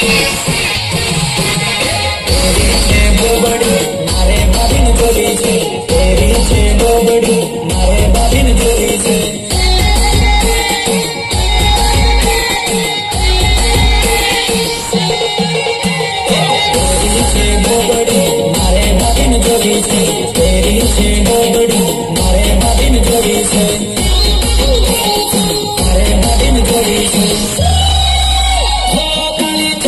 તેરી